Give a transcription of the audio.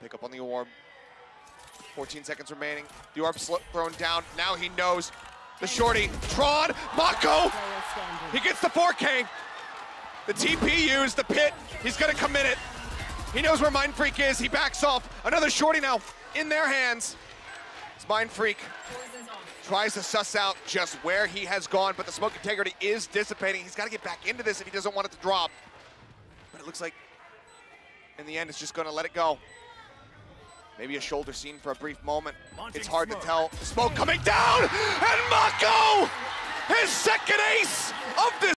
Pick up on the orb. 14 seconds remaining. The orb thrown down. Now he knows. The shorty. Tron. MaKo. He gets the 4K. The TP used. The pit. He's to commit it. He knows where Mindfreak is. He backs off. Another shorty now in their hands. It's Mindfreak. Tries to suss out just where he has gone, but the smoke integrity is dissipating. He's got to get back into this if he doesn't want it to drop. But it looks like in the end, it's just going to let it go. Maybe a shoulder scene for a brief moment. Launching It's hard smoke. to tell. Smoke coming down, and MaKo, his second ace of this.